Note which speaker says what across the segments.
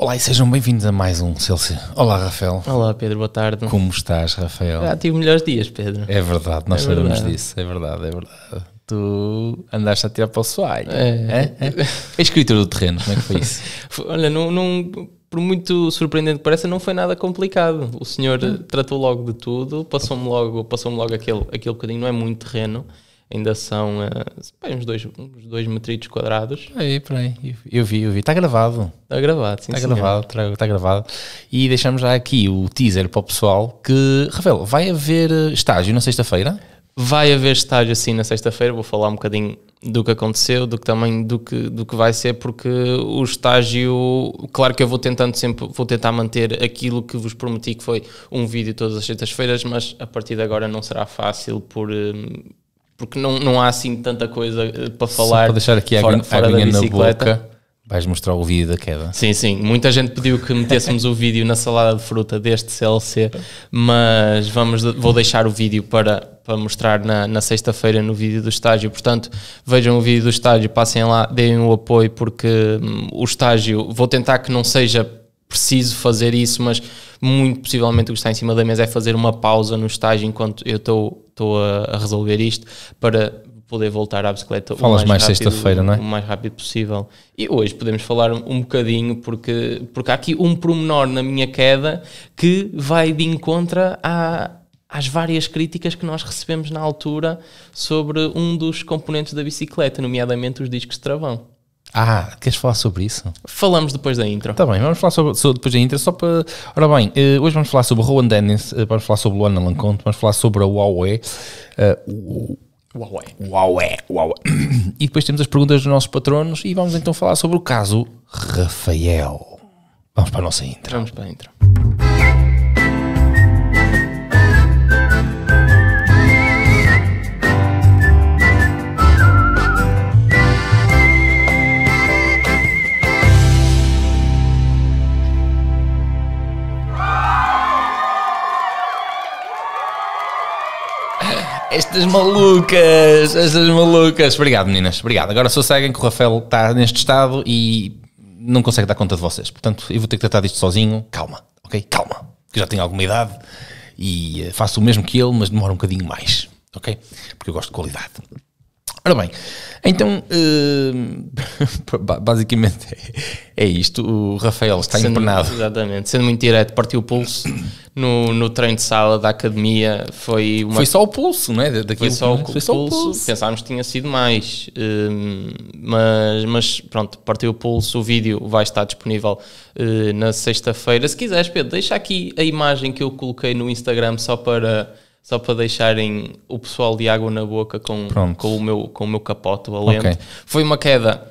Speaker 1: Olá e sejam bem-vindos a mais um Celsius. Olá, Rafael.
Speaker 2: Olá, Pedro, boa tarde.
Speaker 1: Como estás, Rafael?
Speaker 2: Já tive melhores dias, Pedro.
Speaker 1: É verdade, nós
Speaker 2: É
Speaker 1: sabemos
Speaker 2: verdade.
Speaker 1: disso. É verdade, é verdade. Tu andaste a tirar para o soalho.
Speaker 2: É.
Speaker 1: É? É? A escritura do terreno, como é que foi isso?
Speaker 2: Olha, não, não- por muito surpreendente que pareça, não foi nada complicado. O senhor tratou logo de tudo, passou-me logo, passou logo aquele, aquele bocadinho, não é muito terreno, ainda são eh, bem, uns, dois, uns dois metritos quadrados.
Speaker 1: Aí, peraí, eu- eu vi, eu vi. Está gravado.
Speaker 2: Está gravado, sim,
Speaker 1: Está gravado, está está gravado. E deixamos já aqui o teaser para o pessoal que, Rafael, vai haver eh, estágio na sexta-feira?
Speaker 2: Vai haver estágio assim na sexta-feira, vou falar um bocadinho do que aconteceu, do que também do que, do que vai ser, porque o estágio, claro que eu vou tentando sempre, vou tentar manter aquilo que vos prometi que foi um vídeo todas as sextas-feiras, mas a partir de agora não será fácil por hum, porque não, não há assim tanta coisa eh, para
Speaker 1: Só
Speaker 2: falar
Speaker 1: para deixar aqui a
Speaker 2: fora,
Speaker 1: a aguinha na boca, vais mostrar o vídeo da queda.
Speaker 2: Sim, sim. Muita gente pediu que metêssemos o vídeo na salada de fruta deste CLC, mas vamos, vou deixar o vídeo para, para mostrar na, na sexta-feira no vídeo do estágio. Portanto, vejam o vídeo do estágio, passem lá, deem o apoio, porque hum, o estágio, vou tentar que não seja preciso fazer isso, mas muito possivelmente o que está em cima da mesa é fazer uma pausa no estágio enquanto eu estou estou a, a resolver isto para poder voltar à bicicleta
Speaker 1: Falas mais
Speaker 2: rápido-
Speaker 1: sexta-feira, não é?
Speaker 2: o mais rápido possível. E hoje podemos falar um, bocadinho, porque, porque há aqui um pormenor na minha queda que vai de encontro à, às várias críticas que nós recebemos na altura sobre um dos componentes da bicicleta, nomeadamente os discos de travão.
Speaker 1: Ah, queres falar sobre isso?
Speaker 2: Falamos depois da intro.
Speaker 1: Está bem, vamos falar sobre, sobre depois da Inter, só para... Ora bem, eh, hoje vamos falar sobre o Rowan Dennis, eh, vamos falar sobre o Luana Lanconte, vamos falar sobre a Huawei, o-
Speaker 2: Huawei.
Speaker 1: Huawei, Huawei. E depois temos as perguntas dos nossos patronos e vamos então falar sobre o caso Rafael. Vamos para a nossa intro.
Speaker 2: Vamos para a intro.
Speaker 1: Estas malucas, estas malucas. Obrigado, meninas. Obrigado. Agora só seguem que o Rafael está neste estado e não consegue dar conta de vocês. Portanto, eu vou ter que tratar disto sozinho. Calma, ok? Calma. Que já tenho alguma idade e eh, faço o mesmo que ele, mas demora um bocadinho mais, ok? Porque eu gosto de qualidade. Ora bem, então ba- basicamente é, é isto. O Rafael está
Speaker 2: Sendo-
Speaker 1: empenado.
Speaker 2: Exatamente. Sendo muito direto, partiu o pulso no, no treino de sala da academia. Foi uma
Speaker 1: Foi só o pulso, não é? Da- Daquilo,
Speaker 2: Foi só, o
Speaker 1: Foi só o
Speaker 2: pulso.
Speaker 1: pulso.
Speaker 2: Pensámos que tinha sido mais. hum, mas, mas pronto, partiu o pulso. O vídeo vai estar disponível eh, na sexta-feira. Se quiseres, Pedro, deixa aqui a imagem que eu coloquei no Instagram só para. Só para deixarem o pessoal de água na boca com,
Speaker 1: Pronto.
Speaker 2: com, o, meu, com o meu capote valente.
Speaker 1: Ok.
Speaker 2: Foi uma queda,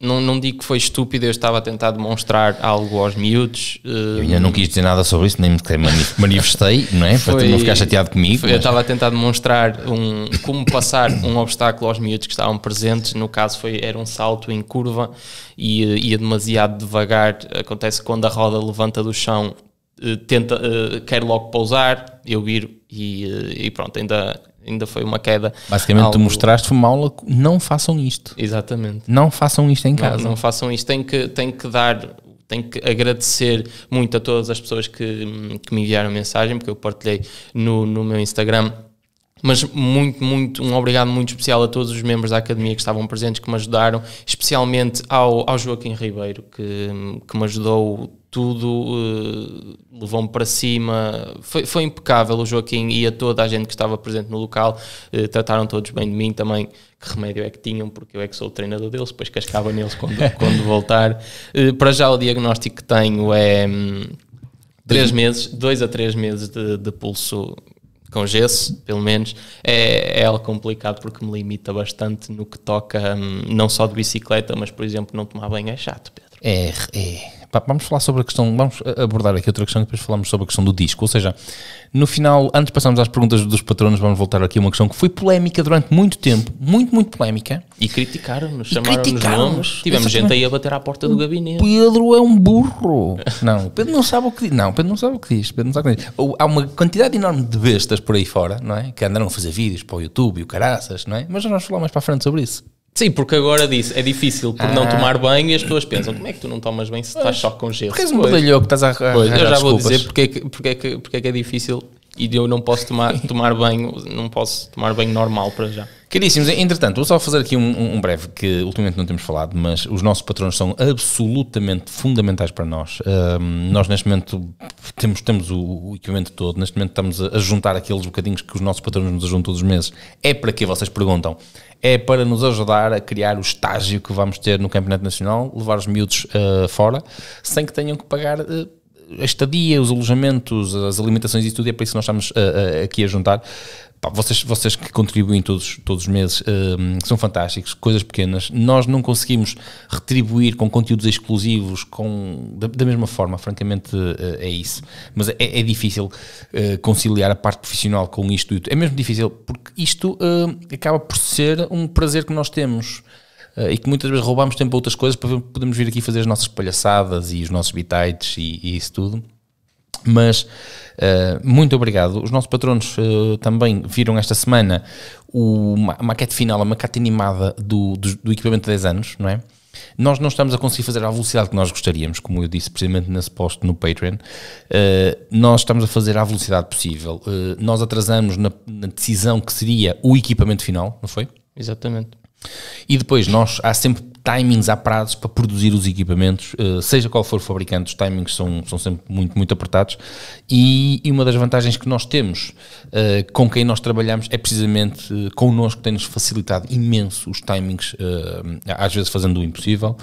Speaker 2: não, não digo que foi estúpida, eu estava a tentar demonstrar algo aos miúdos. eh,
Speaker 1: Eu ainda não quis dizer nada sobre isso, nem me manif- manifestei, não é? Para tu
Speaker 2: Foi-
Speaker 1: não ficar chateado comigo.
Speaker 2: Foi- eu
Speaker 1: mas-
Speaker 2: estava a tentar demonstrar um, como passar um obstáculo aos miúdos que estavam presentes. No caso, foi, era um salto em curva e eh, ia demasiado devagar. Acontece que quando a roda levanta do chão, tenta, eh, quer logo pousar, eu viro e, eh, e pronto, ainda, ainda foi uma queda.
Speaker 1: Basicamente, tu
Speaker 2: Algo-
Speaker 1: mostraste uma aula, não façam isto.
Speaker 2: Exatamente.
Speaker 1: Não façam isto em
Speaker 2: Não,
Speaker 1: casa.
Speaker 2: não façam isto. Tem que, tem que dar, tem que agradecer muito a todas as pessoas que, que me enviaram mensagem, porque eu partilhei no, no meu Instagram. Mas muito, muito, um obrigado muito especial a todos os membros da academia que estavam presentes, que me ajudaram, especialmente ao, ao Joaquim Ribeiro, que, que me ajudou tudo, eh, levou-me para cima. Foi, foi impecável o Joaquim e a toda a gente que estava presente no local. eh, trataram todos bem de mim também. Que remédio é que tinham, porque eu é que sou o treinador deles, depois cascava neles quando, quando voltar. Eh, para já, o diagnóstico que tenho é. hum, Três meses, dois a três meses de, de pulso com gesso, pelo menos, é, é algo complicado porque me limita bastante no que toca hum, não só de bicicleta, mas por exemplo, não tomar banho é chato, Pedro.
Speaker 1: É, é. Pá, vamos falar sobre a questão, vamos abordar aqui outra questão e depois falamos sobre a questão do disco. Ou seja, no final, antes de passarmos às perguntas dos patronos, vamos voltar aqui a uma questão que foi polémica durante muito tempo, muito, muito polémica.
Speaker 2: E criticaram-nos, chamaram-nos
Speaker 1: criticaram-nos,
Speaker 2: nomes. Tivemos gente
Speaker 1: exatamente.
Speaker 2: aí a bater à porta do gabinete.
Speaker 1: Pedro é um burro. Não, Pedro não sabe o que diz. Não, Pedro não sabe o que diz. Pedro não sabe o que diz. Há uma quantidade enorme de bestas por aí fora, não é? Que andaram a fazer vídeos para o YouTube e o caraças, não é? Mas nós vamos falar mais para a frente sobre isso.
Speaker 2: Sim, porque agora disse, é difícil por não
Speaker 1: Ah.
Speaker 2: tomar banho e as pessoas pensam, como é que tu não tomas banho se estás só com gelo?
Speaker 1: Porque és um badalhoco estás a,
Speaker 2: Pois, eu já vou dizer porque é, que, porque, é que, porque é que é difícil e eu não posso tomar, tomar banho, não posso tomar banho normal para já.
Speaker 1: Caríssimos, entretanto, vou só fazer aqui um, um- um breve que ultimamente não temos falado, mas os nossos patronos são absolutamente fundamentais para nós. Ahm, nós, neste momento, temos, temos o, o equipamento todo, neste momento estamos a, juntar aqueles bocadinhos que os nossos patronos nos ajudam todos os meses. É para que vocês perguntam? É para nos ajudar a criar o estágio que vamos ter no Campeonato Nacional, levar os miúdos ah, fora, sem que tenham que pagar. ah, a estadia, os alojamentos, as alimentações e tudo, é para isso que nós estamos ah, ah, aqui a juntar. Pá, vocês, vocês que contribuem todos, todos os meses hum, são fantásticos, coisas pequenas. Nós não conseguimos retribuir com conteúdos exclusivos com, da, da mesma forma, francamente eh, é isso. Mas é, é difícil eh, conciliar a parte profissional com isto. É mesmo difícil porque isto eh, acaba por ser um prazer que nós temos. eh, e que muitas vezes roubamos tempo a outras coisas para podermos vir aqui fazer as nossas palhaçadas e os nossos bitites e, e isso tudo. Mas uh, muito obrigado. Os nossos patronos uh, também viram esta semana o, ma- maquete final, a maquete animada do, do, do equipamento de 10 anos, não é? Nós não estamos a conseguir fazer à velocidade que nós gostaríamos, como eu disse precisamente nesse post no Patreon. Uh, nós estamos a fazer à velocidade possível. Nós atrasamos na, na decisão que seria o equipamento final, não foi?
Speaker 2: Exatamente.
Speaker 1: E depois nós há sempre timings há prazos para produzir os equipamentos, eh, seja qual for o fabricante, os timings são, são sempre muito, muito apertados. E, e uma das vantagens que nós temos eh, com quem nós trabalhamos é precisamente eh, connosco, tem-nos facilitado imenso os timings, às vezes fazendo o impossível.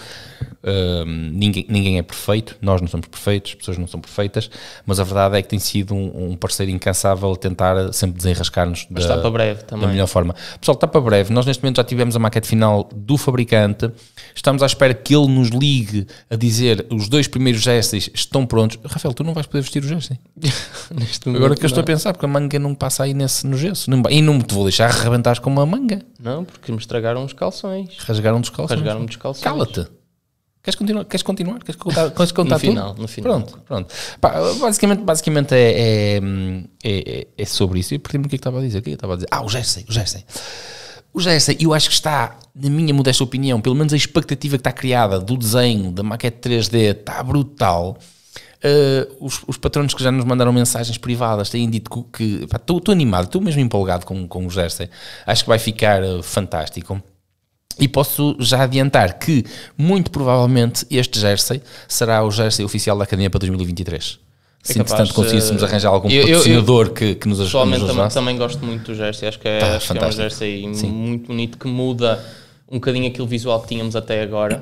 Speaker 1: Ninguém, ninguém é perfeito, nós não somos perfeitos, as pessoas não são perfeitas, mas a verdade é que tem sido um, um parceiro incansável a tentar sempre desenrascar-nos da-
Speaker 2: está para breve
Speaker 1: da melhor forma. Pessoal, está para breve. Nós neste momento já tivemos a maquete final do fabricante. Estamos à espera que ele nos ligue a dizer os dois primeiros jerseys estão prontos. Rafael, tu não vais poder vestir o jersey.
Speaker 2: Neste
Speaker 1: Agora que eu estou a pensar, porque a manga não passa aí nesse, no gesso. Não- e não te vou deixar arrebentar com uma manga.
Speaker 2: Não, porque me estragaram os calções.
Speaker 1: Rasgaram dos calções.
Speaker 2: Rasgaram-me dos calções.
Speaker 1: Cala-te. Queres continuar? Queres continuar? Queres contar, queres contar
Speaker 2: No
Speaker 1: tudo?
Speaker 2: final, no final.
Speaker 1: Pronto, pronto. Pá, basicamente basicamente é, é, é, é sobre isso. E perdi-me o que é que estava a dizer. O que é que estava a dizer? Ah, o jersey, o jersey. O jersey, eu acho que está, na minha modesta opinião, pelo menos a expectativa que está criada do desenho, da maquete 3D, está brutal. Uh, os, os patronos que já nos mandaram mensagens privadas têm dito que- estou animado, estou mesmo empolgado com, com o jersey. Acho que vai ficar uh, fantástico. E posso já adiantar que, muito provavelmente, este jersey será o jersey oficial da Academia para 2023. Se
Speaker 2: capaz,
Speaker 1: entretanto conseguíssemos
Speaker 2: eh,
Speaker 1: arranjar algum
Speaker 2: eu- eu-
Speaker 1: patrocinador que, que nos aj-
Speaker 2: Pessoalmente
Speaker 1: nos
Speaker 2: também, também gosto muito do jersey. Acho que é,
Speaker 1: Tá,
Speaker 2: acho que é um jersey
Speaker 1: Sim.
Speaker 2: muito bonito que muda um bocadinho aquele visual que tínhamos até agora,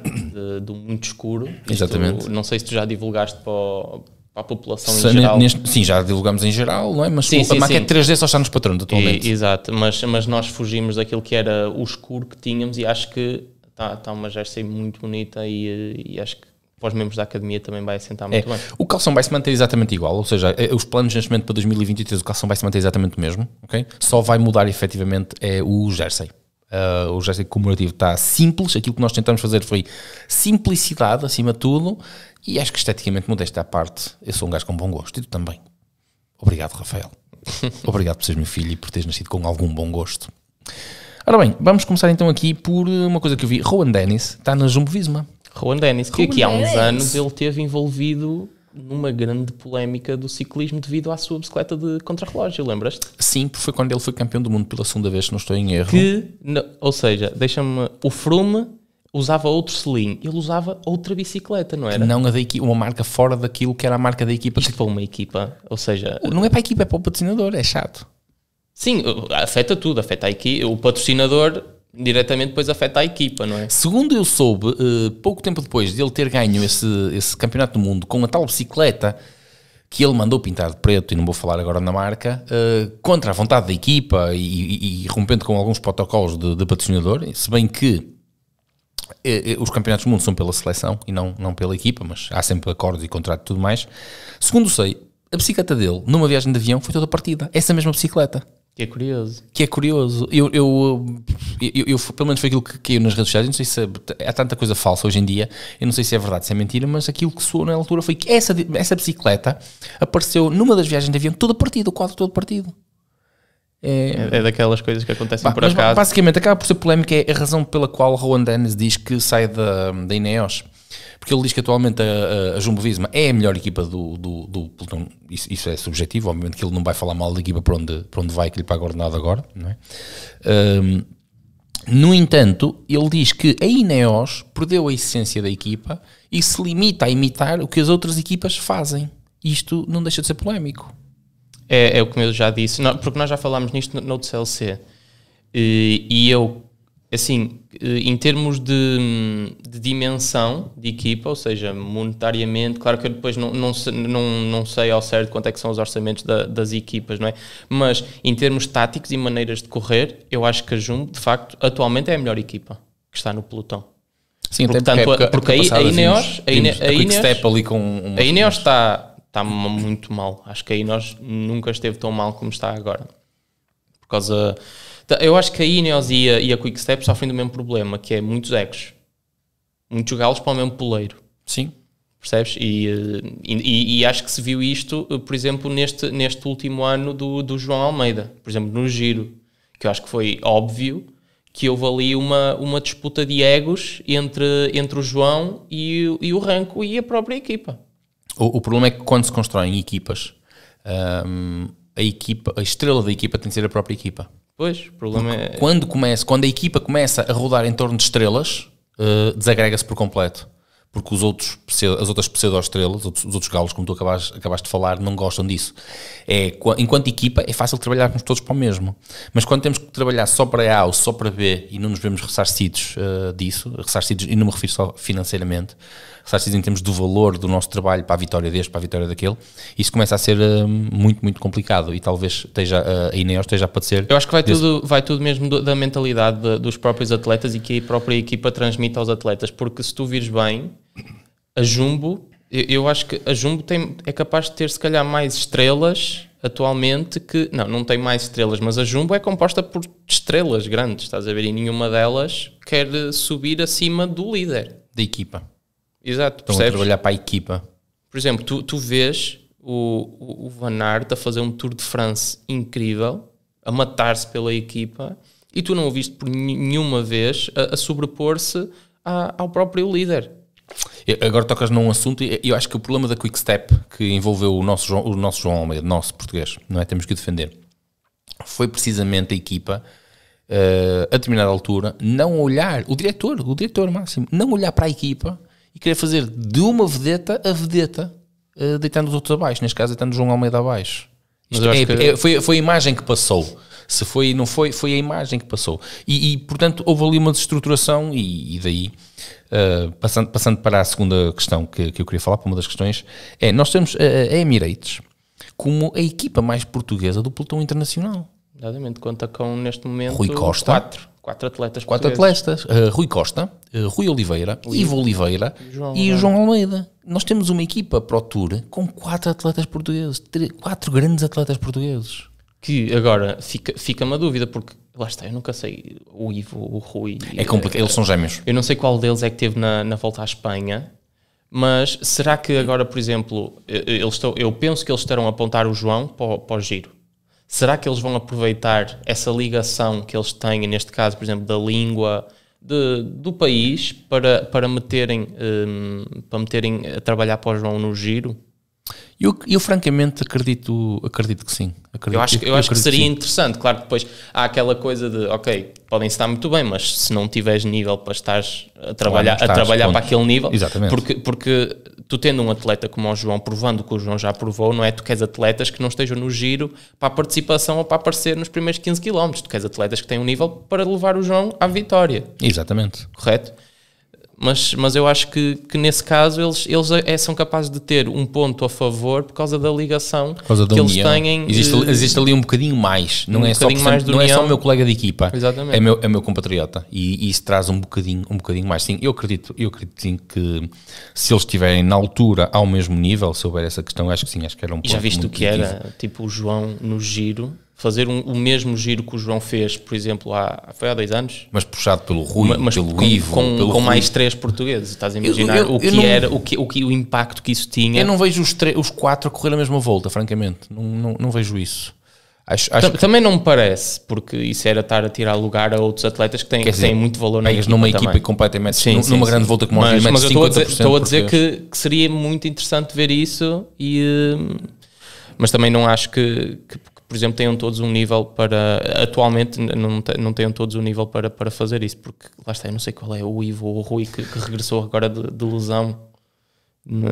Speaker 2: do muito escuro. Isto,
Speaker 1: Exatamente.
Speaker 2: não sei se tu já divulgaste para, o- para a população
Speaker 1: Se-
Speaker 2: em geral.
Speaker 1: neste- sim, já divulgamos em geral, não é? Mas
Speaker 2: Sim,
Speaker 1: o-
Speaker 2: sim,
Speaker 1: a maquete
Speaker 2: sim.
Speaker 1: 3D só está nos patronos atualmente.
Speaker 2: E- exato, mas, mas nós fugimos daquilo que era o escuro que tínhamos e acho que está tá uma jersey muito bonita e, e acho que para os membros da academia também vai assentar
Speaker 1: É,
Speaker 2: muito bem.
Speaker 1: o calção vai se manter exatamente igual, ou seja, eh, os planos neste momento para 2023, o calção vai se manter exatamente o mesmo, ok? Só vai mudar efetivamente é o jersey. Ah, o jersey comemorativo está simples, aquilo que nós tentamos fazer foi simplicidade acima de tudo, e acho que esteticamente, modesta à parte, eu sou um gajo com bom gosto, e tu também. Obrigado, Rafael. Obrigado por seres meu filho e por teres nascido com algum bom gosto. Ora bem, vamos começar então aqui por uma coisa que eu vi. Rowan Dennis está na Jumbo Visma.
Speaker 2: Rowan Dennis, que
Speaker 1: Rowan
Speaker 2: aqui há uns
Speaker 1: Dennis.
Speaker 2: anos ele teve envolvido numa grande polémica do ciclismo devido à sua bicicleta de contrarrelógio, lembras-te?
Speaker 1: Sim, foi quando ele foi campeão do mundo pela segunda vez, se não estou em erro.
Speaker 2: Que, ou seja, deixa-me, o Froome usava outro selim, ele usava outra bicicleta, não era?
Speaker 1: Não a da equipa, uma marca fora daquilo que era a marca da equipa.
Speaker 2: Isto para uma equipa, ou seja,
Speaker 1: Não é para a equipa, é para o patrocinador, é chato.
Speaker 2: sim, afeta tudo, afeta a equipa, o patrocinador diretamente depois afeta a equipa, não é?
Speaker 1: Segundo eu soube, eh, pouco tempo depois de ele ter ganho esse, esse campeonato do mundo com a tal bicicleta que ele mandou pintar de preto, e não vou falar agora na marca, eh, contra a vontade da equipa e, e- e rompendo com alguns protocolos de, de patrocinador, se bem que eh, os campeonatos do mundo são pela seleção e não, não pela equipa, mas há sempre acordos e contrato e tudo mais. Segundo sei, a bicicleta dele, numa viagem de avião, foi toda partida. Essa mesma bicicleta.
Speaker 2: Que é curioso.
Speaker 1: Que é curioso. Eu, eu, eu, eu- pelo menos foi aquilo que caiu nas redes sociais. eu Não sei se é- há tanta coisa falsa hoje em dia. Eu não sei se é verdade, se é mentira, mas aquilo que soou na altura foi que essa, essa bicicleta apareceu numa das viagens de avião toda partida, o quadro todo partido.
Speaker 2: É, é daquelas coisas que acontecem
Speaker 1: Ba-
Speaker 2: por acaso.
Speaker 1: Basicamente, acaba por ser polémica é a razão pela qual Rowan Dennis diz que sai da, da Ineos. Porque ele diz que atualmente a, a, Jumbo Visma é a melhor equipa do, do, do pelotão. Isso, isso é subjetivo, obviamente que ele não vai falar mal da equipa para onde, para onde vai, que lhe paga ordenado agora. Não é? Ahm, no entanto, ele diz que a Ineos perdeu a essência da equipa e se limita a imitar o que as outras equipas fazem. Isto não deixa de ser polémico.
Speaker 2: É, é o que eu já disse, Nó- porque nós já falámos nisto no, no CLC. E, e eu, assim, eh, em termos de, de dimensão de equipa, ou seja, monetariamente, claro que eu depois não, não, sei, não, não sei ao certo quanto é que são os orçamentos da- das equipas, não é? Mas em termos táticos e maneiras de correr, eu acho que a Jumbo, de facto, atualmente é a melhor equipa que está no pelotão.
Speaker 1: Sim,
Speaker 2: Porque, tanto a- porque aí- a Ineos- a Ine- a Ineos-
Speaker 1: Step ali com um
Speaker 2: A Ineos está, está muito mal. Acho que a Ineos nunca esteve tão mal como está agora. Por causa. Da- Eu acho que a Ineos e a, e a Quick Step sofrem do mesmo problema, que é muitos egos. Muitos galos para o mesmo poleiro.
Speaker 1: Sim.
Speaker 2: Percebes? E, eh, e, e acho que se viu isto, eh, por exemplo, neste, neste último ano do, do João Almeida, por exemplo, no Giro, que eu acho que foi óbvio que houve ali uma, uma disputa de egos entre, entre o João e, o- e o Ranco e a própria equipa.
Speaker 1: O, o problema é que quando se constroem equipas, hum, a equipa, a estrela da equipa tem de ser a própria equipa.
Speaker 2: Pois, o problema é.
Speaker 1: Quando começa, quando a equipa começa a rodar em torno de estrelas, eh, desagrega-se por completo. Porque os outros, as outras pseudo-estrelas, os outros, os outros galos, como tu acabaste, acabaste de falar, não gostam disso. É, qua- enquanto equipa, é fácil trabalharmos todos para o mesmo. Mas quando temos que trabalhar só para A ou só para B e não nos vemos ressarcidos eh, disso, ressarcidos, e não me refiro só financeiramente, ressarcidos em termos do valor do nosso trabalho para a vitória deste, para a vitória daquele, isso começa a ser eh, muito, muito complicado e talvez esteja, eh, a Ineos esteja a padecer.
Speaker 2: Eu acho que vai
Speaker 1: desse-
Speaker 2: tudo, vai tudo mesmo do- da mentalidade de- dos próprios atletas e que a própria equipa transmite aos atletas, porque se tu vires bem, a Jumbo, eu, eu acho que a Jumbo tem, é capaz de ter se calhar mais estrelas atualmente que. Não, não tem mais estrelas, mas a Jumbo é composta por estrelas grandes, estás a ver? E nenhuma delas quer eh, subir acima do líder.
Speaker 1: da equipa.
Speaker 2: Exato,
Speaker 1: Estão a
Speaker 2: percebes?
Speaker 1: trabalhar para a equipa.
Speaker 2: Por exemplo, tu, tu vês o, o, Van Aert a fazer um Tour de France incrível, a matar-se pela equipa, e tu não o viste por nenhuma vez a, a sobrepor-se ao próprio líder.
Speaker 1: Agora tocas num assunto e eu acho que o problema da Quick Step que envolveu o nosso João, o nosso João Almeida, nosso português, não é? Temos que o defender. Foi precisamente a equipa, eh, a determinada altura, não olhar, o diretor, o diretor máximo, não olhar para a equipa e querer fazer de uma vedeta a vedeta, eh, deitando os outros abaixo, neste caso deitando o João Almeida abaixo. É-
Speaker 2: que-
Speaker 1: é- foi, foi a imagem que passou. Se foi, não foi, foi a imagem que passou. E, e, portanto, houve ali uma desestruturação e, e daí, uh, passando, passando para a segunda questão que, que eu queria falar, para uma das questões, é, nós temos a, a Emirates como a equipa mais portuguesa do pelotão internacional.
Speaker 2: Exatamente, conta com neste momento
Speaker 1: Rui Costa.
Speaker 2: quatro, quatro atletas
Speaker 1: Quatro atletas, uh, Rui Costa, uh, Rui Oliveira, Ivo Oliveira
Speaker 2: João
Speaker 1: e o João Almeida. Nós temos uma equipa para o Tour com quatro atletas portugueses, tre- quatro grandes atletas portugueses.
Speaker 2: Que agora fica- fica-me a dúvida, porque lá está, eu nunca sei o Ivo, o Rui.
Speaker 1: É complicado, eles são gêmeos.
Speaker 2: Eu não sei qual deles é que teve na, na volta à Espanha, mas será que agora, por exemplo, eh, eles estão, eu penso que eles estarão a apontar o João para para o giro. Será que eles vão aproveitar essa ligação que eles têm, neste caso, por exemplo, da língua de- do país, para, para, meterem, hum, para meterem a trabalhar para o João no giro?
Speaker 1: Eu, eu francamente acredito, acredito que sim. Acredito,
Speaker 2: Eu acho, que- eu acho que seria interessante. Claro que depois há aquela coisa de, ok, podem estar muito bem, mas se não tiveres nível para estares a trabalhar,
Speaker 1: estás,
Speaker 2: a trabalhar
Speaker 1: ponto.
Speaker 2: para aquele nível,
Speaker 1: Exatamente.
Speaker 2: Porque, porque tu tendo um atleta como o João, provando que o João já provou, não é? Tu queres atletas que não estejam no giro para a participação ou para aparecer nos primeiros 15 km. Tu queres atletas que têm um nível para levar o João à vitória,
Speaker 1: Exatamente.
Speaker 2: correto? Mas, mas eu acho que, que nesse caso eles, eles é- são capazes de ter um ponto a favor por causa da ligação
Speaker 1: causa da
Speaker 2: que eles
Speaker 1: união.
Speaker 2: têm.
Speaker 1: existe, existe ali um bocadinho mais. Não,
Speaker 2: um
Speaker 1: é, só, portanto,
Speaker 2: mais
Speaker 1: não é só o meu colega de equipa.
Speaker 2: Exatamente.
Speaker 1: É meu, é meu compatriota. E, e isso traz um bocadinho, um bocadinho mais. Sim, eu acredito, eu acredito sim que se eles estiverem na altura ao mesmo nível, se houver essa questão, acho que sim, acho que era um
Speaker 2: E já
Speaker 1: ponto
Speaker 2: viste o que era, tipo, o João no giro, fazer um- o mesmo giro que o João fez, por exemplo, há, foi há dois anos?
Speaker 1: Mas puxado pelo Rui,
Speaker 2: Ma- mas
Speaker 1: pelo
Speaker 2: com,
Speaker 1: Ivo,
Speaker 2: com,
Speaker 1: pelo
Speaker 2: com mais três portugueses, estás a imaginar
Speaker 1: eu-
Speaker 2: o que
Speaker 1: eu não-
Speaker 2: era, o, que, o, que, o impacto que isso tinha.
Speaker 1: Eu não vejo os, os quatro a correr a mesma volta, francamente. Não, não, não vejo isso. Acho, acho
Speaker 2: Tam- Também não me parece, porque isso era estar a tirar lugar a outros atletas que têm, que têm
Speaker 1: dizer,
Speaker 2: muito valor na equipa
Speaker 1: numa
Speaker 2: também.
Speaker 1: equipa completamente,
Speaker 2: Sim,
Speaker 1: num-
Speaker 2: sim,
Speaker 1: numa
Speaker 2: sim.
Speaker 1: grande volta como
Speaker 2: mas, mas eu estou a dizer,
Speaker 1: 50%
Speaker 2: estou a dizer que, que seria muito interessante ver isso, e, hum, mas também não acho que, que, que, por exemplo, tenham todos um nível para. Atualmente não, não tenham todos um nível para, para fazer isso, porque lá está, eu não sei qual é o Ivo ou o Rui que, que regressou agora de, de lesão. Na-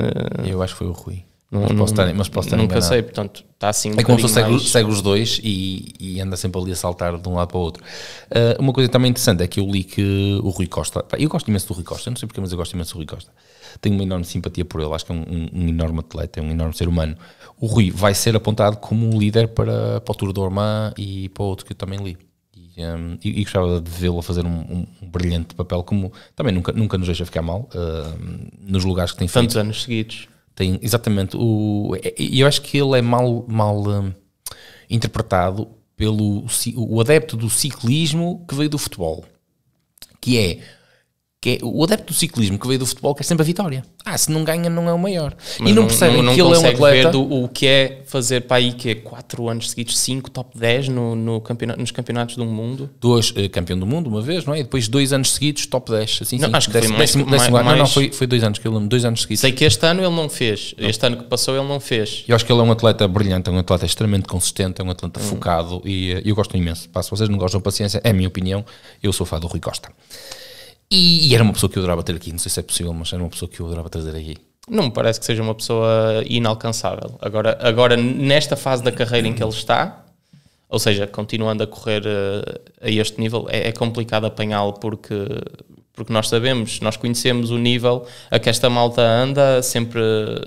Speaker 1: Eu acho que foi o Rui.
Speaker 2: Não-
Speaker 1: mas, posso estar, mas posso estar
Speaker 2: Nunca
Speaker 1: enganado.
Speaker 2: sei, portanto, está assim um
Speaker 1: É como se segue, segue os dois e, e anda sempre ali a saltar de um lado para o outro. Ah, uma coisa também interessante é que eu li que o Rui Costa, eu gosto imenso do Rui Costa, não sei porque, mas eu gosto imenso do Rui Costa. Tenho uma enorme simpatia por ele, acho que é um, um- enorme atleta, é um enorme ser humano. O Rui vai ser apontado como um líder para, para o Tour do Ormã e para outro que eu também li. E, um, e- e gostava de vê-lo a fazer um, um- brilhante papel, como também nunca, nunca nos deixa ficar mal ah, nos lugares que tem feito
Speaker 2: tantos anos seguidos.
Speaker 1: Tem exatamente o e eu acho que ele é mal mal hum, interpretado pelo o adepto do ciclismo que veio do futebol que é que é o adepto do ciclismo que veio do futebol quer sempre a vitória ah se não ganha não é o maior
Speaker 2: Mas
Speaker 1: e não, percebem que ele é um atleta
Speaker 2: ver do- o que é fazer para aí que é 4 anos seguidos, 5 top 10 no, no campeonato, nos campeonatos do mundo.
Speaker 1: dois eh, campeão do mundo uma vez não é e depois dois anos seguidos top 10 assim
Speaker 2: Não,
Speaker 1: sim,
Speaker 2: acho que foi
Speaker 1: décimo-
Speaker 2: mais-
Speaker 1: décimo-
Speaker 2: mais-
Speaker 1: décimo lugar. não não
Speaker 2: mais-
Speaker 1: foi foi dois anos que eu lembro dois anos seguidos
Speaker 2: Sei que este ano ele não fez, este ano que passou ele não fez.
Speaker 1: Eu acho que ele é um atleta brilhante, é um atleta extremamente consistente, é um atleta
Speaker 2: Hum.
Speaker 1: focado e eh, eu gosto imenso. Pá, se vocês não gostam de paciência, é a minha opinião, eu sou fã do Rui Costa. E, e era uma pessoa que eu adorava ter aqui, não sei se é possível, mas era uma pessoa que eu adorava trazer aqui.
Speaker 2: Não me parece que seja uma pessoa inalcançável. Agora, agora nesta fase da carreira em que ele está, ou seja, continuando a correr eh, a este nível, é, é complicado apanhá-lo porque, porque nós sabemos, nós conhecemos o nível a que esta malta anda, sempre,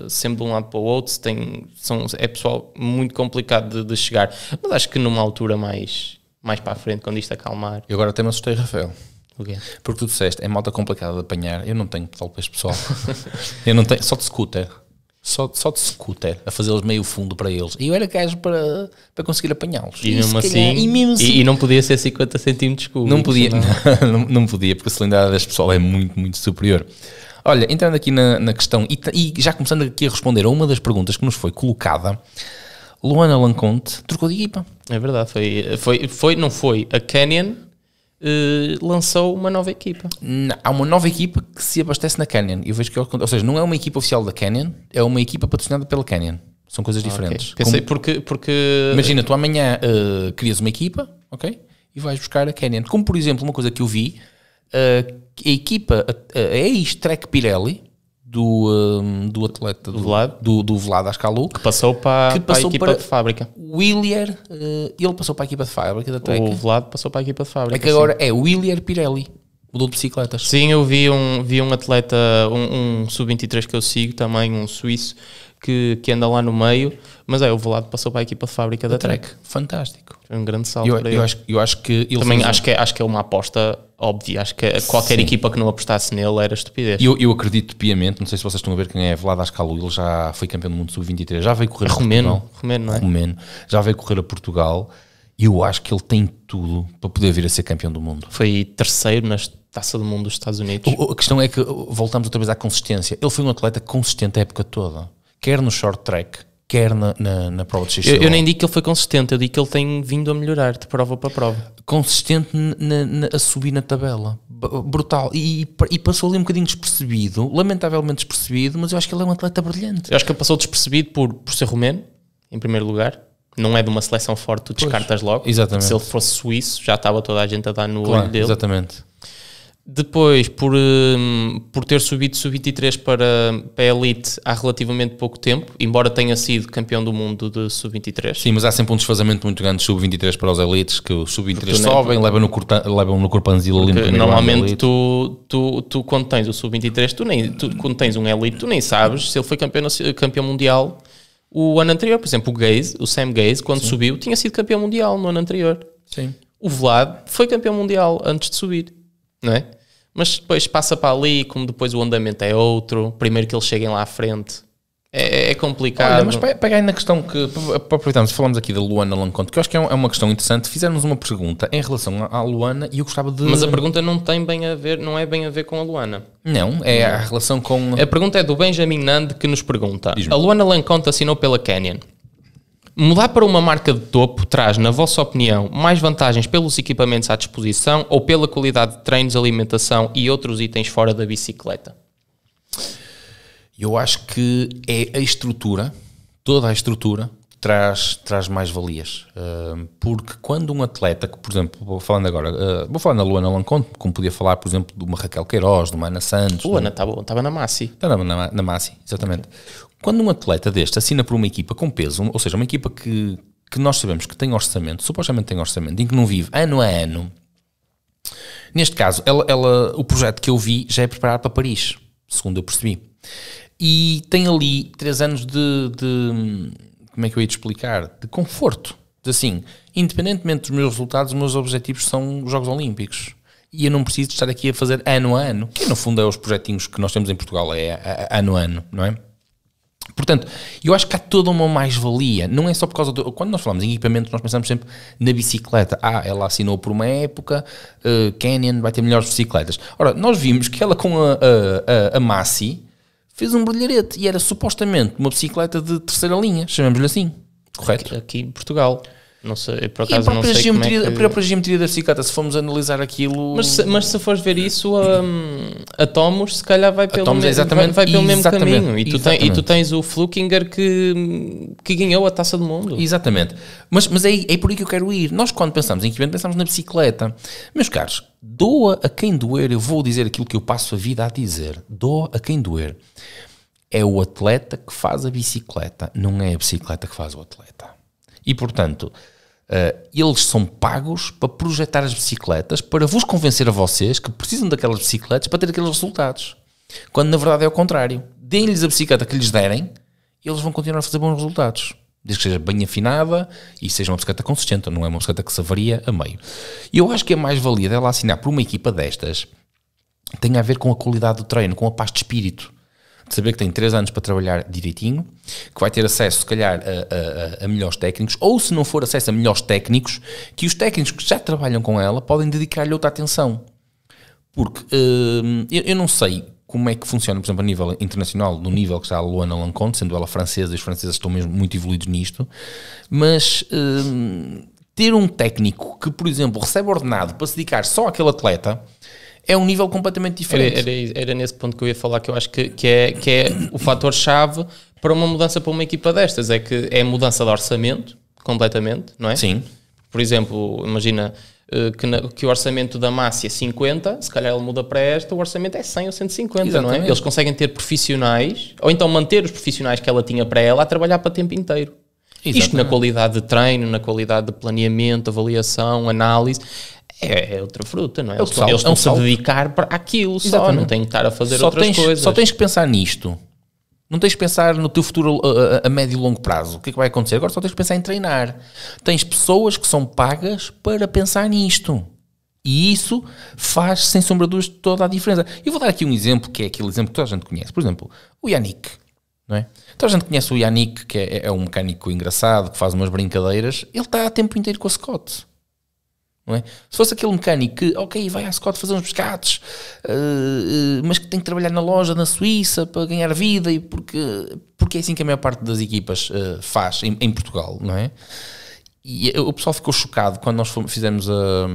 Speaker 2: sempre de um lado para o outro, tem, são, é pessoal muito complicado de, de chegar. Mas acho que numa altura mais, mais para a frente, quando isto acalmar,
Speaker 1: Eu agora até me assustei, Rafael, porque tu disseste, é malta complicada de apanhar, eu não tenho pedal para este pessoal. eu não tenho, só de scooter. Só, só de scooter, a fazê-los meio fundo para eles. E eu era gajo para, para conseguir apanhá-los.
Speaker 2: E, mesmo
Speaker 1: se
Speaker 2: assim,
Speaker 1: calhar- e mesmo assim
Speaker 2: e, e não podia ser 50 centímetros cúbicos.
Speaker 1: Não podia,
Speaker 2: senão-
Speaker 1: não, não podia, porque a cilindrada deste pessoal é muito, muito superior. Olha, entrando aqui na, na questão, e, e já começando aqui a responder a uma das perguntas que nos foi colocada, Luana Lanconte trocou de equipa.
Speaker 2: É verdade, foi, foi, foi não foi. A Canyon eh, lançou uma nova equipa.
Speaker 1: N- Há uma nova equipa que se abastece na Canyon. Eu vejo que, ou seja, não é uma equipa oficial da Canyon, é uma equipa patrocinada pela Canyon. São coisas diferentes.
Speaker 2: Ok. Pensei
Speaker 1: Como-
Speaker 2: porque, porque
Speaker 1: Imagina, tu amanhã eh, crias uma equipa, ok? E vais buscar a Canyon. Como, por exemplo, uma coisa que eu vi, eh, a equipa, a, a ex-Trek Pirelli, do, eh, do atleta do,
Speaker 2: Vlad.
Speaker 1: do, do Vlad Ascalu,
Speaker 2: passou para,
Speaker 1: Que
Speaker 2: para
Speaker 1: passou
Speaker 2: a equipa
Speaker 1: para-
Speaker 2: de fábrica.
Speaker 1: Willier, eh, ele passou para a equipa de fábrica da Trek.
Speaker 2: O Vlad passou para a equipa de fábrica.
Speaker 1: É que agora é Willier Pirelli, mudou de bicicletas.
Speaker 2: Sim, eu vi um, vi um atleta, um, um sub-23 que eu sigo também, um suíço, que, que anda lá no meio, mas é, o Vlad passou para a equipa de fábrica da Trek.
Speaker 1: Fantástico.
Speaker 2: Foi um grande salto
Speaker 1: Eu,
Speaker 2: para
Speaker 1: eu,
Speaker 2: ele.
Speaker 1: acho, eu acho que ele
Speaker 2: Também
Speaker 1: fez um-
Speaker 2: acho que, é, acho que é uma aposta óbvia. Acho que qualquer
Speaker 1: Sim.
Speaker 2: equipa que não apostasse nele era estupidez.
Speaker 1: Eu, eu acredito piamente, não sei se vocês estão a ver quem é Vlad Ascalu, ele já foi campeão do mundo sub-23, já veio correr a
Speaker 2: Romeno,
Speaker 1: Portugal.
Speaker 2: romeno, não é?
Speaker 1: Romeno, já veio correr a Portugal eu acho que ele tem tudo para poder vir a ser campeão do mundo.
Speaker 2: Foi terceiro na Taça do Mundo dos Estados Unidos.
Speaker 1: O- A questão é que voltamos outra vez à consistência. Ele foi um atleta consistente a época toda, quer no short track, quer na, na, na prova de XCO.
Speaker 2: Eu, eu nem digo que ele foi consistente, eu digo que ele tem vindo a melhorar de prova para prova.
Speaker 1: consistente na- na- a subir na tabela. Brutal. E, e passou ali um bocadinho despercebido, lamentavelmente despercebido, mas eu acho que ele é um atleta brilhante.
Speaker 2: Eu acho que ele passou despercebido por, por ser romeno, em primeiro lugar. Não é de uma seleção forte, tu descartas logo.
Speaker 1: exatamente.
Speaker 2: Se ele fosse suíço, já estava toda a gente a dar no
Speaker 1: Claro,
Speaker 2: olho dele.
Speaker 1: exatamente.
Speaker 2: Depois, por, hum, por ter subido sub-23 para, para a Elite há relativamente pouco tempo, embora tenha sido campeão do mundo de sub-23.
Speaker 1: Sim, mas há sempre um desfazamento muito grande de sub-23 para os elites, que os sub-23
Speaker 2: Porque tu
Speaker 1: sobem, levam no, curta, levam no corpanzil ali no
Speaker 2: normalmente tu, tu, tu, quando tens o sub-23, tu nem, tu, quando tens um elite, tu nem sabes se ele foi campeão, campeão mundial o ano anterior. Por exemplo, o Gaze, o Sam Gaze, quando subiu, tinha sido campeão mundial no ano anterior.
Speaker 1: Sim.
Speaker 2: O Vlad foi campeão mundial antes de subir, não é? Mas depois passa para ali, como depois o andamento é outro, primeiro que eles cheguem lá à frente, é, é complicado.
Speaker 1: Olha, mas pe- pega aí na questão que para aproveitarmos, falamos aqui da Luana Lanconte, que eu acho que é é uma questão interessante. Fizeram-nos uma pergunta em relação à- Luana e eu gostava de.
Speaker 2: Mas a pergunta não tem bem a ver, não é bem a ver com a Luana.
Speaker 1: Não, é a relação com.
Speaker 2: A pergunta é do Benjamin Nand que nos pergunta. A Luana Lanconte assinou pela Canyon. Mudar para uma marca de topo traz, na vossa opinião, mais vantagens pelos equipamentos à disposição ou pela qualidade de treinos, alimentação e outros itens fora da bicicleta?
Speaker 1: Eu acho que é a estrutura, toda a estrutura, traz, traz mais valias. Uh, porque quando um atleta, que, por exemplo, vou falando agora, uh, vou falar na Luana Lanconte, como podia falar, por exemplo, de uma Raquel Queiroz, de uma Ana Santos.
Speaker 2: Luana estava tá na Massi.
Speaker 1: Está na, na, na Massi, exatamente. Quando um atleta deste assina por uma equipa com peso, ou seja, uma equipa que, que nós sabemos que tem orçamento, supostamente tem orçamento, em que não vive ano a ano, neste caso, ela, ela, o projeto que eu vi já é preparar para Paris, segundo eu percebi. E tem ali três anos de, de como é que eu ia te explicar? De conforto. De assim, independentemente dos meus resultados, os meus objetivos são os Jogos Olímpicos. E eu não preciso estar aqui a fazer ano a ano, que no fundo é os projetinhos que nós temos em Portugal, é ano a ano, não é? Portanto, eu acho que há toda uma mais-valia. Não é só por causa do. Quando nós falamos em equipamento, nós pensamos sempre na bicicleta. Ah, ela assinou por uma época, uh, Canyon vai ter melhores bicicletas. Ora, nós vimos que ela com a, a, a, a Massi fez um brilharete e era supostamente uma bicicleta de terceira linha, chamamos-lhe assim, correto?
Speaker 2: Aqui em Portugal. Não sei, por acaso não sei
Speaker 1: geometria, é que... A própria geometria da bicicleta, se formos analisar aquilo...
Speaker 2: Mas se, mas se fores ver isso, a, a Tomos se calhar vai pelo,
Speaker 1: Tomos,
Speaker 2: me,
Speaker 1: exatamente,
Speaker 2: vai, vai pelo mesmo
Speaker 1: exatamente,
Speaker 2: caminho. E tu, tem, e tu tens o Flukinger que, que ganhou a Taça do Mundo.
Speaker 1: Exatamente. Mas, mas é, é por aí que eu quero ir. Nós quando pensamos em equipamento, pensamos na bicicleta. Meus caros, doa a quem doer, eu vou dizer aquilo que eu passo a vida a dizer. Doa a quem doer. É o atleta que faz a bicicleta, não é a bicicleta que faz o atleta. E portanto Uh, eles são pagos para projetar as bicicletas para vos convencer a vocês que precisam daquelas bicicletas para ter aqueles resultados. Quando na verdade é o contrário. Deem-lhes a bicicleta que lhes derem eles vão continuar a fazer bons resultados. Desde que seja bem afinada e seja uma bicicleta consistente, não é uma bicicleta que se avaria a meio. E eu acho que a mais-valia dela assinar por uma equipa destas tem a ver com a qualidade do treino, com a paz de espírito de saber que tem 3 anos para trabalhar direitinho, que vai ter acesso, se calhar, a, a, a, melhores técnicos, ou se não for acesso a melhores técnicos, que os técnicos que já trabalham com ela podem dedicar-lhe outra atenção. Porque hum, eu, eu, não sei como é que funciona, por exemplo, a nível internacional, no nível que está a Luana Lanconte, sendo ela francesa, e os franceses estão mesmo muito evoluídos nisto, mas hum, ter um técnico que, por exemplo, recebe ordenado para se dedicar só àquele atleta é um nível completamente diferente.
Speaker 2: Era, era, era, nesse ponto que eu ia falar que eu acho que, que, é, que é o fator-chave para uma mudança para uma equipa destas. É que é mudança de orçamento, completamente, não é?
Speaker 1: Sim.
Speaker 2: Por exemplo, imagina uh, que, na, que, o orçamento da Mássia é 50, se calhar ele muda para esta, o orçamento é 100 ou 150, Exatamente. não é? Eles conseguem ter profissionais, ou então manter os profissionais que ela tinha para ela a trabalhar para tempo inteiro. Exatamente. Isto na qualidade de treino, na qualidade de planeamento, avaliação, análise é, é, outra fruta, não é? Eles,
Speaker 1: eles
Speaker 2: estão é um a dedicar para aquilo Exatamente. só, não têm que estar a fazer
Speaker 1: só
Speaker 2: outras
Speaker 1: tens,
Speaker 2: coisas.
Speaker 1: Só tens que pensar nisto. Não tens que pensar no teu futuro a, a, a, médio e longo prazo. O que é que vai acontecer? Agora só tens que pensar em treinar. Tens pessoas que são pagas para pensar nisto. E isso faz, sem sombra de dúvidas, toda a diferença. Eu vou dar aqui um exemplo, que é aquele exemplo que toda a gente conhece. Por exemplo, o Yannick. Não é? Toda a gente conhece o Yannick, que é, é um mecânico engraçado, que faz umas brincadeiras. Ele está a tempo inteiro com a Scott. É? Se fosse aquele mecânico que, ok, vai à Scott fazer uns pescados, uh, uh, mas que tem que trabalhar na loja na Suíça para ganhar vida, e porque, porque é assim que a maior parte das equipas uh, faz em, em, Portugal, não é? E o pessoal ficou chocado quando nós fomos, fizemos a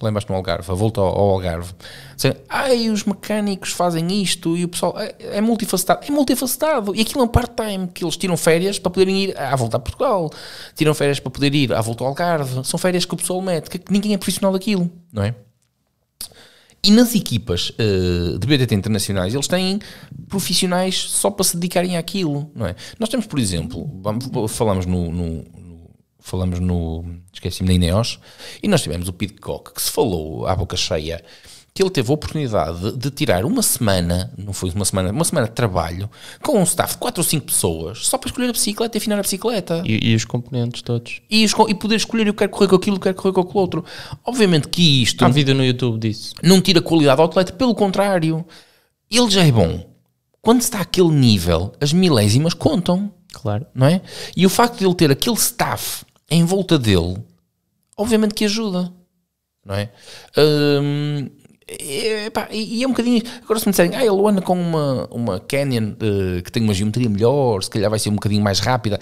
Speaker 1: lembras-te no Algarve, a volta ao, ao Algarve, dizem, ai, os mecânicos fazem isto e o pessoal é, é multifacetado. É multifacetado. E aquilo é um part-time, que eles tiram férias para poderem ir à volta a Portugal, tiram férias para poder ir à volta ao Algarve. São férias que o pessoal mete, que ninguém é profissional daquilo, não é? E nas equipas uh, de BTT internacionais, eles têm profissionais só para se dedicarem àquilo, não é? Nós temos, por exemplo, vamos, falamos no, no falamos no, esqueci-me, na Ineos, e nós tivemos o Pitcock, que se falou à boca cheia, que ele teve a oportunidade de, de, tirar uma semana, não foi uma semana, uma semana de trabalho, com um staff de 4 ou 5 pessoas, só para escolher a bicicleta e afinar a bicicleta.
Speaker 2: E, e os componentes todos.
Speaker 1: E, os, e, poder escolher, eu quero correr com aquilo, eu quero correr com aquilo outro. Obviamente que isto...
Speaker 2: Há vídeo no YouTube disso.
Speaker 1: Não tira qualidade ao atleta, pelo contrário. Ele já é bom. Quando está àquele nível, as milésimas contam.
Speaker 2: Claro.
Speaker 1: Não é? E o facto de ele ter aquele staff em volta dele, obviamente que ajuda, não é? Hum, é, pá, e é um bocadinho. Agora, se me disserem, ah, ele anda com uma, uma Canyon uh, que tem uma geometria melhor, se calhar vai ser um bocadinho mais rápida.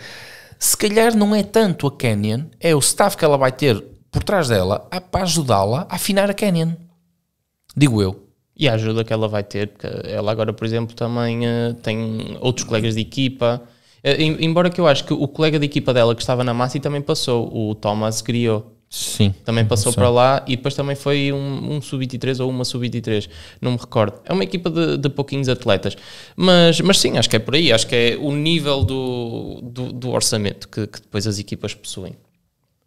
Speaker 1: Se calhar não é tanto a Canyon, é o staff que ela vai ter por trás dela a- para ajudá-la a afinar a Canyon. Digo eu.
Speaker 2: E a ajuda que ela vai ter, porque ela agora, por exemplo, também eh, tem outros colegas de equipa. Eh, em- embora que eu acho que o colega de equipa dela que estava na Massi também passou, o Thomas Griot.
Speaker 1: Sim.
Speaker 2: Também passou
Speaker 1: Sim.
Speaker 2: para lá e depois também foi um, um sub-23 ou uma sub-23, não me recordo. É uma equipa de, de pouquinhos atletas. Mas, mas sim, acho que é por aí. Acho que é o nível do, do, do orçamento que, que depois as equipas possuem.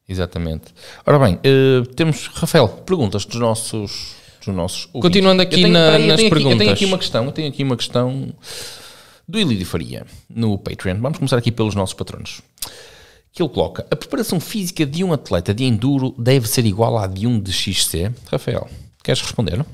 Speaker 1: Exatamente. Ora bem, eh, temos, Rafael, perguntas dos nossos, dos nossos ouvintes.
Speaker 2: Continuando aqui
Speaker 1: Eu tenho-
Speaker 2: na-
Speaker 1: peraí, eu
Speaker 2: nas
Speaker 1: tenho aqui- Eu tenho
Speaker 2: perguntas.
Speaker 1: aqui uma questão, eu tenho aqui uma questão do Ilírio Faria, no Patreon. Vamos começar aqui pelos nossos patronos. Que ele coloca, a preparação física de um atleta de enduro deve ser igual à de um de XC? Rafael, queres responder?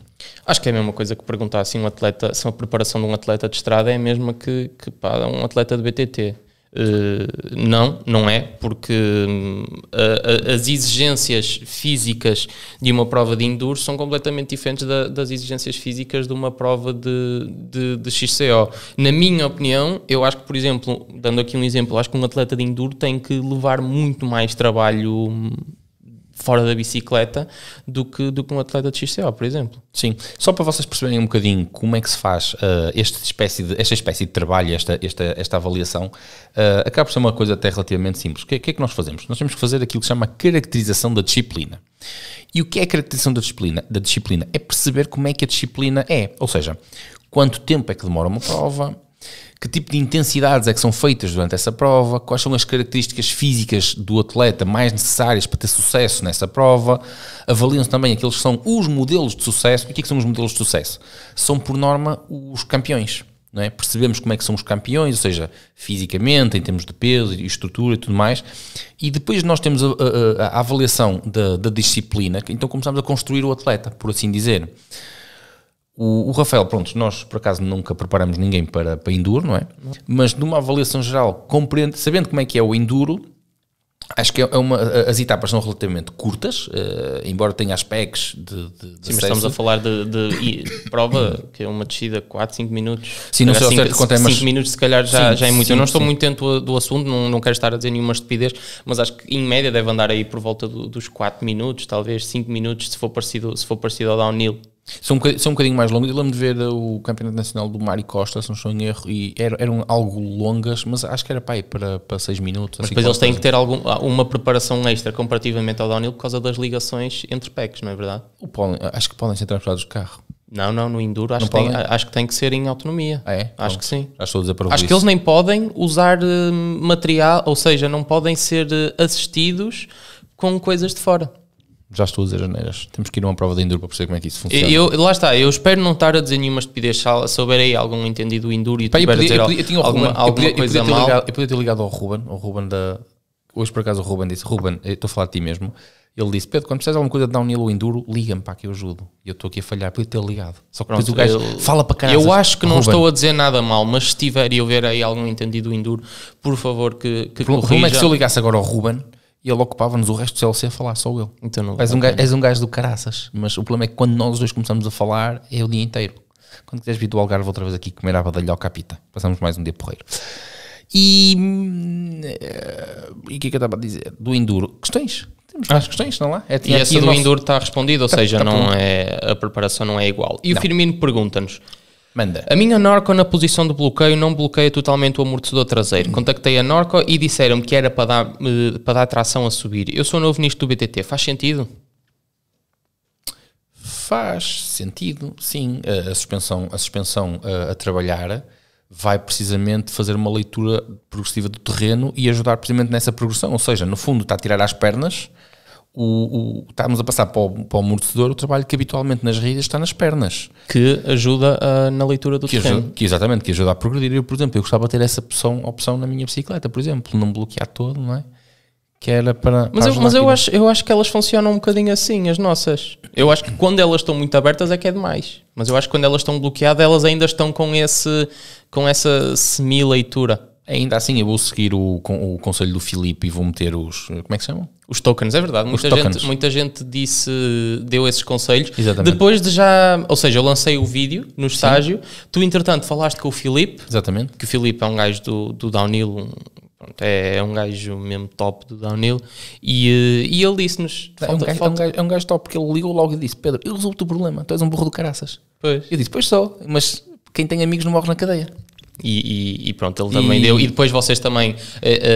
Speaker 2: Acho que é a mesma coisa que perguntar assim um atleta, se a preparação de um atleta de estrada é a mesma que, que pá, um atleta de BTT. Eh, não, não é, porque hum, as exigências físicas de uma prova de enduro são completamente diferentes da- das exigências físicas de uma prova de, de, de XCO. Na minha opinião, eu acho que, por exemplo, dando aqui um exemplo, acho que um atleta de enduro tem que levar muito mais trabalho hum, fora da bicicleta do que, do que um atleta de XCO, por exemplo.
Speaker 1: Sim, só para vocês perceberem um bocadinho como é que se faz uh, espécie de, esta espécie de trabalho, esta, esta, esta avaliação, uh, acaba por ser uma coisa até relativamente simples. O que, é- que é que nós fazemos? Nós temos que fazer aquilo que se chama caracterização da disciplina. E o que é a caracterização da disciplina? Da disciplina é perceber como é que a disciplina é, ou seja, quanto tempo é que demora uma prova, que tipo de intensidades é que são feitas durante essa prova, quais são as características físicas do atleta mais necessárias para ter sucesso nessa prova, avaliam-se também aqueles que são os modelos de sucesso. E o que, é que são os modelos de sucesso? São, por norma, os campeões. É? Percebemos como é que são os campeões, ou seja, fisicamente, em termos de peso e estrutura e tudo mais, e depois nós temos a, a- a- a avaliação da, da disciplina, então começamos a construir o atleta, por assim dizer. O, o Rafael, pronto, nós por acaso nunca preparamos ninguém para, para enduro, não é? Mas numa avaliação geral, compreende, sabendo como é que é o enduro, acho que é uma, as etapas são relativamente curtas, eh, embora tenha aspectos de, de, de
Speaker 2: Sim, mas estamos a falar de, de- e prova que é uma descida 4, 5 minutos.
Speaker 1: Sim, não sei
Speaker 2: cinco,
Speaker 1: certo quanto é, mas-
Speaker 2: minutos se calhar já,
Speaker 1: Sim,
Speaker 2: já é muito.
Speaker 1: sim,
Speaker 2: Eu não estou
Speaker 1: sim.
Speaker 2: muito dentro do, do assunto, não, não quero estar a dizer nenhuma estupidez, mas acho que em média deve andar aí por volta do- dos 4 minutos, talvez 5 minutos, se for parecido, se for parecido ao downhill.
Speaker 1: São um, bocadinho, são um bocadinho mais longos. Eu lembro de ver o Campeonato Nacional do Mário Costa, se não estou em erro, e eram, eram algo longas, mas acho que era para aí para, para 6 minutos.
Speaker 2: Mas
Speaker 1: assim,
Speaker 2: depois eles têm que ter algum, uma preparação extra comparativamente ao downhill por causa das ligações entre packs, não é verdade?
Speaker 1: O acho que podem ser transportados de carro.
Speaker 2: Não, não, no enduro acho,
Speaker 1: Não
Speaker 2: que tem, acho que tem que ser em autonomia.
Speaker 1: Ah, é?
Speaker 2: Acho
Speaker 1: Pronto.
Speaker 2: que sim.
Speaker 1: Já estou a dizer para
Speaker 2: Acho que eles nem podem usar eh, material, ou seja, não podem ser eh, assistidos com coisas de fora.
Speaker 1: Já estou a dizer janeiras. Temos que ir a uma prova de enduro para perceber como é que isso funciona.
Speaker 2: Eu, lá está, eu espero não estar a dizer nenhuma estupidez. Se houver aí algum entendido do enduro e
Speaker 1: Pá, eu,
Speaker 2: tiver a
Speaker 1: podia,
Speaker 2: dizer
Speaker 1: eu, podia, eu
Speaker 2: alguma,
Speaker 1: Ruben, eu
Speaker 2: alguma
Speaker 1: podia, eu
Speaker 2: coisa
Speaker 1: ter
Speaker 2: mal,
Speaker 1: ligado, eu podia ter ligado ao Ruben, ao Ruben da. Hoje por acaso o Ruben disse: Ruben, eu estou a falar de ti mesmo. Ele disse: Pedro, quando precisas de alguma coisa de downhill ou enduro, liga-me para que eu ajudo. E eu estou aqui a falhar, podia ter ligado. Só que depois o
Speaker 2: Pronto,
Speaker 1: gajo
Speaker 2: eu-
Speaker 1: fala para caralho.
Speaker 2: Eu acho que não
Speaker 1: Ruben,
Speaker 2: estou a dizer nada mal, mas se tiver e houver aí algum entendido do enduro, por favor que, que
Speaker 1: O problema é que se eu ligasse agora ao Ruben, ele ocupava-nos o resto do CLC a falar, só ele.
Speaker 2: Então não
Speaker 1: És um, gajo, és um gajo do caraças, mas o problema é que quando nós dois começamos a falar, é o dia inteiro. Quando quiseres vir do Algarve outra vez aqui comer a badalha ao capita, passamos mais um dia porreiro. E. eh, E o que é que eu estava a dizer? Do Enduro. Questões? Temos mais questões, não lá? É,
Speaker 2: E essa do
Speaker 1: nosso-
Speaker 2: enduro está respondida, ou seja,
Speaker 1: tá
Speaker 2: não
Speaker 1: pronto.
Speaker 2: é, a preparação não é igual. E o Firmino pergunta-nos:
Speaker 1: Manda.
Speaker 2: A minha Norco na posição de bloqueio não bloqueia totalmente o amortecedor traseiro. Contactei a Norco e disseram-me que era para dar, eh, para dar tração a subir. Eu sou novo nisto do BTT, faz sentido?
Speaker 1: Faz sentido, sim. A, suspensão, a, suspensão a, a trabalhar vai precisamente fazer uma leitura progressiva do terreno e ajudar precisamente nessa progressão. Ou seja, no fundo, está a tirar às pernas, o, o, estamos a passar para o, para o amortecedor o trabalho que habitualmente nas ridas está nas pernas.
Speaker 2: Que ajuda ah, na leitura do
Speaker 1: Que
Speaker 2: terreno.
Speaker 1: ajuda, que exatamente, que ajuda a progredir. Eu, por exemplo, eu gostava de ter essa opção, opção na minha bicicleta, por exemplo, não bloquear todo, não é? Que era para.
Speaker 2: Mas,
Speaker 1: para
Speaker 2: eu, mas eu, acho, eu acho que elas funcionam um bocadinho assim, as nossas. Eu acho que quando elas estão muito abertas é que é demais. Mas eu acho que quando elas estão bloqueadas, elas ainda estão com, esse, com essa semi-leitura.
Speaker 1: Ainda assim, eu vou seguir o, o conselho do Filipe e vou meter os. Como é que se chamam?
Speaker 2: Os tokens, é verdade. Muita gente, muita gente disse, deu esses conselhos.
Speaker 1: Exatamente.
Speaker 2: Depois de já. Ou seja, eu lancei o vídeo no estágio. Tu, entretanto, falaste com o Filipe,
Speaker 1: Exatamente.
Speaker 2: que o Filipe é um gajo do, do Downhill, é, é um gajo mesmo top do downhill. E, e ele disse-nos:
Speaker 1: é, um gajo, é, um gajo, é um gajo top, porque ele ligou logo e disse: Pedro, eu resolvo o teu problema, tu és um burro do caraças.
Speaker 2: Pois.
Speaker 1: Eu disse: Pois sou, mas quem tem amigos não morre na cadeia.
Speaker 2: E, e, e, pronto, ele também e... deu. E depois vocês também,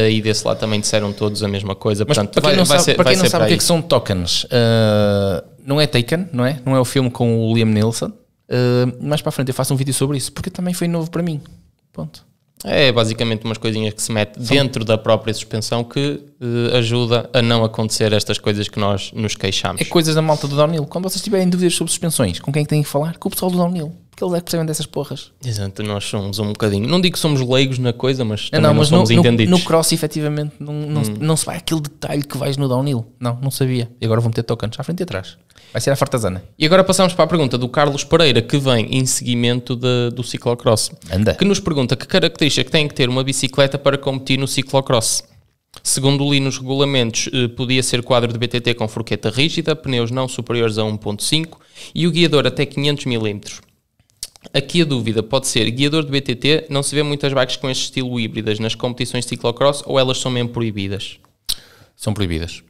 Speaker 2: aí desse lado, também disseram todos a mesma coisa.
Speaker 1: Mas
Speaker 2: Portanto,
Speaker 1: para quem não vai, sabe, ser, para quem não sabe o que, é que são tokens, uh, não é Taken, não é? Não é o filme com o Liam Neeson. Uh, mais para a frente eu faço um vídeo sobre isso, porque também foi novo para mim. Ponto.
Speaker 2: É basicamente umas coisinhas que se mete dentro da própria suspensão que uh, ajuda a não acontecer estas coisas que nós nos queixamos.
Speaker 1: É coisas da malta do downhill. Quando vocês tiverem dúvidas sobre suspensões, com quem é que têm que falar? Com o pessoal do downhill. Porque eles é que percebem dessas porras.
Speaker 2: Exato, nós somos um bocadinho. Não digo que somos leigos na coisa, mas não, não, mas não somos no, entendidos.
Speaker 1: No, no cross, efetivamente, não, não, hum. não se vai aquele detalhe que vais no downhill. Não, não sabia. E agora vou meter tokens à frente e atrás. Vai ser a fartazana.
Speaker 2: E agora passamos para a pergunta do Carlos Pereira, que vem em seguimento de, do ciclocross.
Speaker 1: Anda.
Speaker 2: Que nos pergunta que característica tem que ter uma bicicleta para competir no ciclocross. Segundo li nos regulamentos, eh, podia ser quadro de BTT com forqueta rígida, pneus não superiores a 1.5 e o guiador até 500 mm. Aqui a dúvida pode ser, guiador de BTT, não se vê muitas bikes com este estilo híbridas nas competições de ciclocross ou elas são mesmo proibidas?
Speaker 1: São proibidas.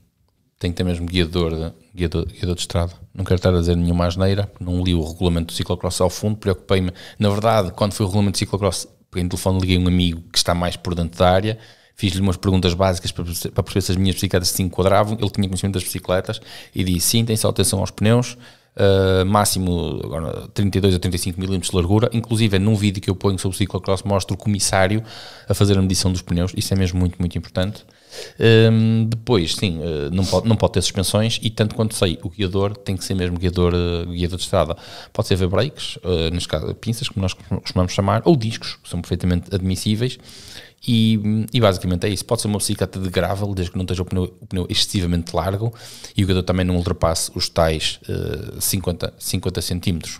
Speaker 1: Tem que ter mesmo guiador de, guiador, guiador de estrada. Não quero estar a dizer nenhuma asneira, não li o regulamento do ciclocross ao fundo, preocupei-me. Na verdade, quando foi o regulamento do ciclocross, peguei no telefone, liguei um amigo que está mais por dentro da área, fiz-lhe umas perguntas básicas para, para perceber se as minhas bicicletas se enquadravam. Ele tinha conhecimento das bicicletas e disse: sim, tem só atenção aos pneus, uh, máximo agora, 32 a 35 mm de largura. Inclusive, num vídeo que eu ponho sobre o ciclocross, mostro o comissário a fazer a medição dos pneus. Isso é mesmo muito, muito importante. Um, depois, sim, uh, não, pode, não pode ter suspensões e tanto quanto sei, o guiador tem que ser mesmo guiador, uh, guiador de estrada. Pode ser V-brakes, uh, neste caso pinças, como nós costumamos chamar, ou discos, que são perfeitamente admissíveis. E, e, basicamente é isso. Pode ser uma bicicleta de gravel, desde que não esteja o pneu, o pneu excessivamente largo e o guiador também não ultrapasse os tais uh, 50, 50 centímetros.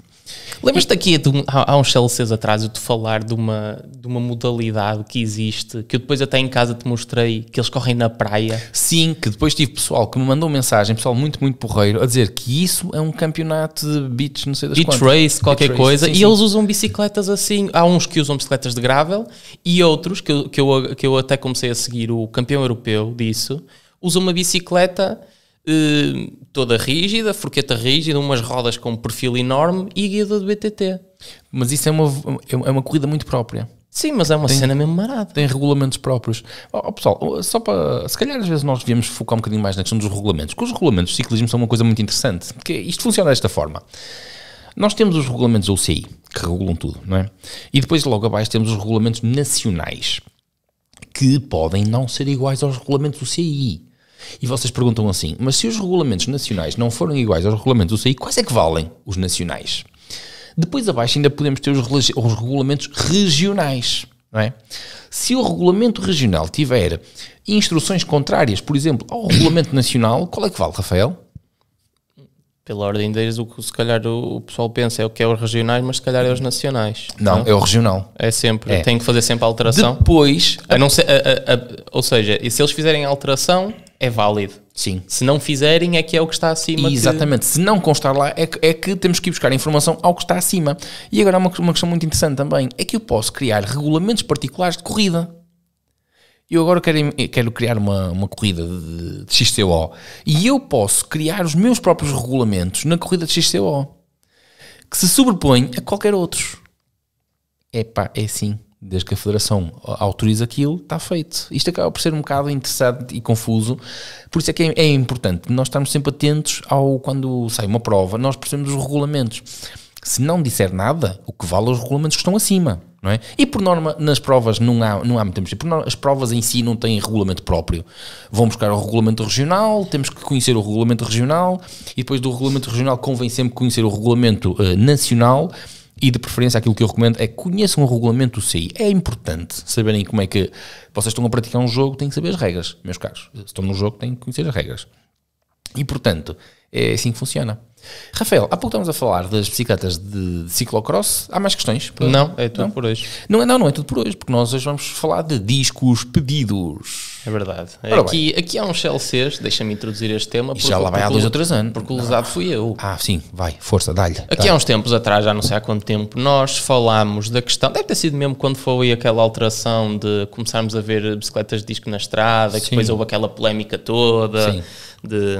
Speaker 2: Lembras-te aqui, de um, há, há uns CLCs atrás, eu te falar de uma, de uma modalidade que existe, que eu depois até em casa te mostrei, que eles correm na praia.
Speaker 1: Sim, que depois tive pessoal que me mandou mensagem, pessoal muito, muito porreiro, a dizer que isso é um campeonato de beach, não sei das
Speaker 2: beach
Speaker 1: quantas.
Speaker 2: race, qualquer beach coisa, race, sim, e sim. eles usam bicicletas assim. Há uns que usam bicicletas de gravel e outros, que eu, que eu, que eu até comecei a seguir o campeão europeu disso, usam uma bicicleta toda rígida, forqueta rígida, umas rodas com um perfil enorme e guiador de BTT.
Speaker 1: Mas isso é uma, é uma corrida muito própria.
Speaker 2: Sim, mas é uma tem, cena mesmo marada.
Speaker 1: Tem regulamentos próprios. Oh, oh, pessoal, só para. Se calhar às vezes nós devíamos focar um bocadinho mais na questão dos regulamentos, porque os regulamentos de ciclismo são uma coisa muito interessante. Porque isto funciona desta forma. Nós temos os regulamentos UCI, que regulam tudo, não é? E depois logo abaixo temos os regulamentos nacionais, que podem não ser iguais aos regulamentos do CI. E vocês perguntam assim: mas se os regulamentos nacionais não forem iguais aos regulamentos do CI, quais é que valem os nacionais? Depois abaixo ainda podemos ter os, os regulamentos regionais. É? Se o regulamento regional tiver instruções contrárias, por exemplo, ao regulamento nacional, qual é que vale, Rafael?
Speaker 2: Pela ordem deles, o que se calhar o, pessoal pensa é o que é os regionais, mas se calhar é os nacionais.
Speaker 1: Não, não? é o regional.
Speaker 2: É sempre, é. tem que fazer sempre a alteração.
Speaker 1: Depois,
Speaker 2: a não ser, a, a, ou seja, e se eles fizerem a alteração, é válido.
Speaker 1: Sim.
Speaker 2: Se não fizerem, é que é o que está acima.
Speaker 1: Exatamente.
Speaker 2: Que...
Speaker 1: Se não constar lá, é que, é que, temos que ir buscar informação ao que está acima. E agora uma, uma questão muito interessante também, é que eu posso criar regulamentos particulares de corrida. Eu agora quero, quero criar uma, uma corrida de, de XCO e eu posso criar os meus próprios regulamentos na corrida de XCO que se sobrepõem a qualquer outro. Epá, é assim. Desde que a Federação autoriza aquilo, está feito. Isto acaba por ser um bocado interessante e confuso. Por isso é que é, é importante nós estarmos sempre atentos ao quando sai uma prova, nós percebemos os regulamentos. Se não disser nada, o que vale é os regulamentos que estão acima não é? E por norma, nas provas não há, não há muito tempo. Norma, as provas em si não têm regulamento próprio. Vão buscar o regulamento regional, temos que conhecer o regulamento regional e depois do regulamento regional convém sempre conhecer o regulamento uh, nacional e de preferência aquilo que eu recomendo é conheçam o regulamento do CI. É importante saberem como é que vocês estão a praticar um jogo, têm que saber as regras, meus caros. Se estão no jogo, têm que conhecer as regras. E portanto, É assim que funciona. Rafael, há pouco estamos a falar das bicicletas de ciclocross. Há mais questões?
Speaker 2: Não, é tudo
Speaker 1: Não?
Speaker 2: por hoje.
Speaker 1: Não é, não, não é tudo por hoje, porque nós hoje vamos falar de discos pedidos.
Speaker 2: É verdade.
Speaker 1: Ora
Speaker 2: Aqui, aqui há uns CLCs, deixa-me introduzir este tema.
Speaker 1: Já lá vai há dois ou três anos.
Speaker 2: Porque o lesado fui eu.
Speaker 1: Ah, sim, vai, força, dá-lhe.
Speaker 2: Aqui há uns tempos atrás, já não sei há quanto tempo, nós falámos da questão, deve ter sido mesmo quando foi aquela alteração de começarmos a ver bicicletas de disco na estrada, que
Speaker 1: Sim.
Speaker 2: depois houve aquela polémica toda,
Speaker 1: Sim.
Speaker 2: de